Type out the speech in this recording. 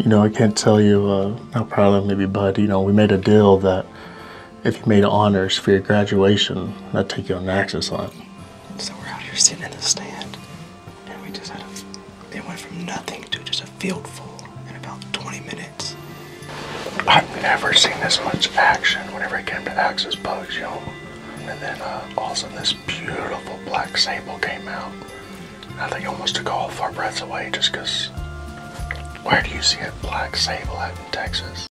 You know, I can't tell you uh, how proud of me, bud. You know, we made a deal that if you made honors for your graduation, I'd take you on an Axis hunt. So we're out here sitting in the stand, and we just had a. It went from nothing to just a field full in about 20 minutes. I've never seen this much action whenever it came to Axis bucks, you know. And then uh, all of a sudden this beautiful black sable came out. I think it almost took all of our breaths away just because where do you see a black sable at in Texas?